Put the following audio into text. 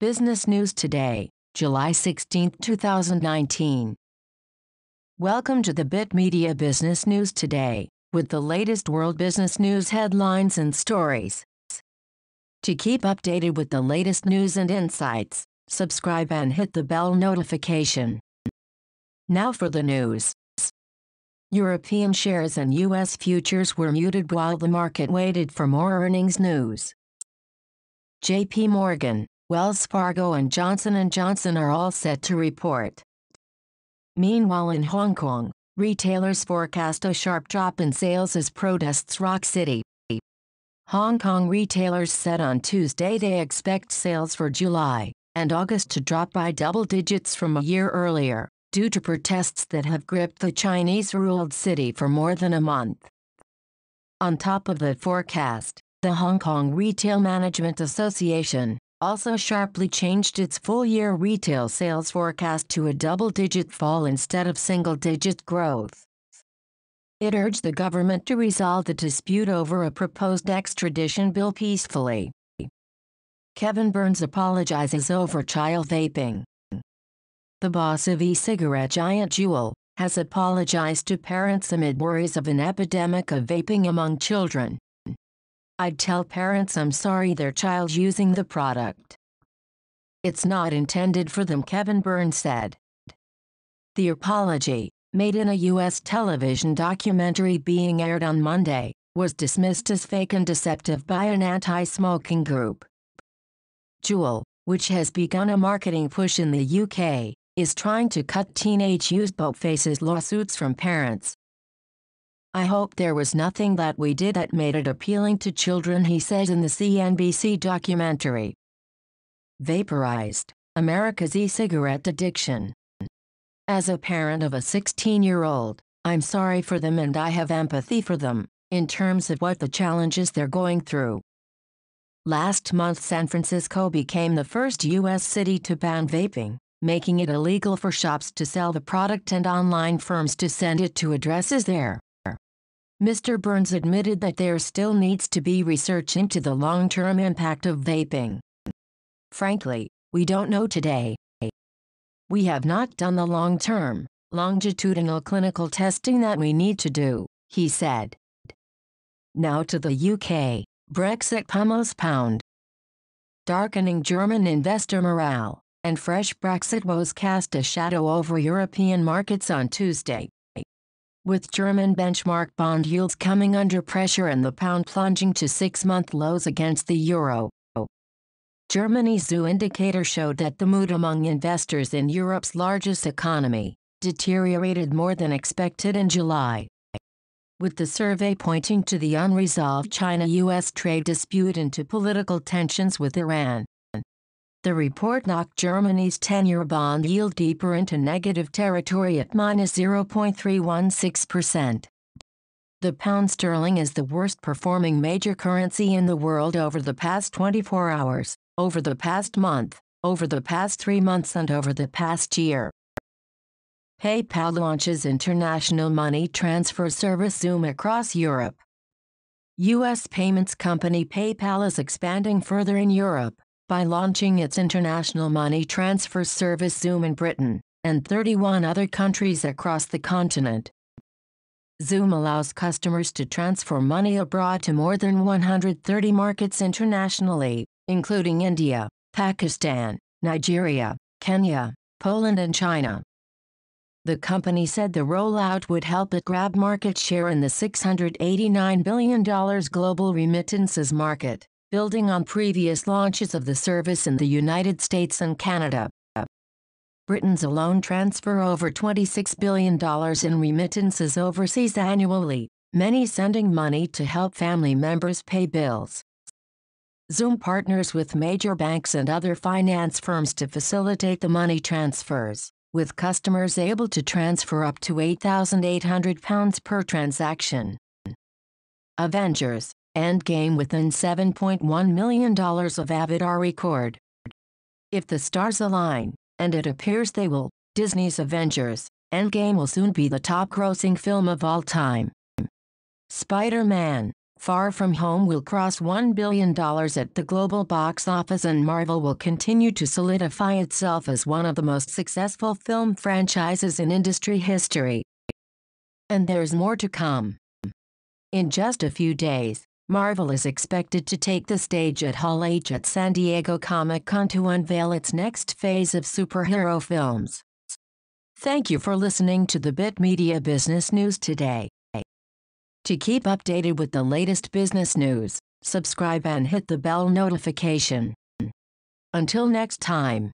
Business News Today, July 16, 2019. Welcome to the Bit Media Business News Today, with the latest world business news headlines and stories. To keep updated with the latest news and insights, subscribe and hit the bell notification. Now for the news. European shares and U.S. futures were muted while the market waited for more earnings news. JP Morgan, Wells Fargo and Johnson & Johnson are all set to report. Meanwhile in Hong Kong, retailers forecast a sharp drop in sales as protests rock city. Hong Kong retailers said on Tuesday they expect sales for July and August to drop by double digits from a year earlier, due to protests that have gripped the Chinese-ruled city for more than a month. On top of the forecast, the Hong Kong Retail Management Association also sharply changed its full-year retail sales forecast to a double-digit fall instead of single-digit growth. It urged the government to resolve the dispute over a proposed extradition bill peacefully. Kevin Burns apologizes over child vaping. The boss of e-cigarette giant Juul has apologized to parents amid worries of an epidemic of vaping among children. I'd tell parents I'm sorry their child's using the product. It's not intended for them, Kevin Burns said. The apology, made in a U.S. television documentary being aired on Monday, was dismissed as fake and deceptive by an anti-smoking group. Juul, which has begun a marketing push in the UK, is trying to cut teenage use but faces lawsuits from parents, I hope there was nothing that we did that made it appealing to children, he says in the CNBC documentary. Vaporized America's e cigarette addiction. As a parent of a 16 year old, I'm sorry for them and I have empathy for them, in terms of what the challenges they're going through. Last month, San Francisco became the first U.S. city to ban vaping, making it illegal for shops to sell the product and online firms to send it to addresses there. Mr. Burns admitted that there still needs to be research into the long-term impact of vaping. Frankly, we don't know today. We have not done the long-term, longitudinal clinical testing that we need to do, he said. Now to the UK, Brexit pummels pound. Darkening German investor morale, and fresh Brexit woes cast a shadow over European markets on Tuesday with German benchmark bond yields coming under pressure and the pound plunging to six-month lows against the euro. Germany's ZEW indicator showed that the mood among investors in Europe's largest economy deteriorated more than expected in July. With the survey pointing to the unresolved China-US trade dispute and to political tensions with Iran. The report knocked Germany's 10-year bond yield deeper into negative territory at minus 0.316%. The pound sterling is the worst performing major currency in the world over the past 24 hours, over the past month, over the past three months and over the past year. PayPal launches international money transfer service Xoom across Europe. U.S. payments company PayPal is expanding further in Europe by launching its international money transfer service Xoom in Britain and 31 other countries across the continent. Xoom allows customers to transfer money abroad to more than 130 markets internationally, including India, Pakistan, Nigeria, Kenya, Poland and China. The company said the rollout would help it grab market share in the $689 billion global remittances market building on previous launches of the service in the United States and Canada. Britain's alone transfer over $26 billion in remittances overseas annually, many sending money to help family members pay bills. Xoom partners with major banks and other finance firms to facilitate the money transfers, with customers able to transfer up to £8,800 per transaction. Avengers Endgame within $7.1 million of Avatar record. If the stars align, and it appears they will, Disney's Avengers, Endgame will soon be the top grossing film of all time. Spider-Man, Far From Home will cross $1 billion at the global box office, and Marvel will continue to solidify itself as one of the most successful film franchises in industry history. And there's more to come. In just a few days, Marvel is expected to take the stage at Hall H at San Diego Comic Con to unveil its next phase of superhero films. Thank you for listening to the Bit Media Business News today. To keep updated with the latest business news, subscribe and hit the bell notification. Until next time.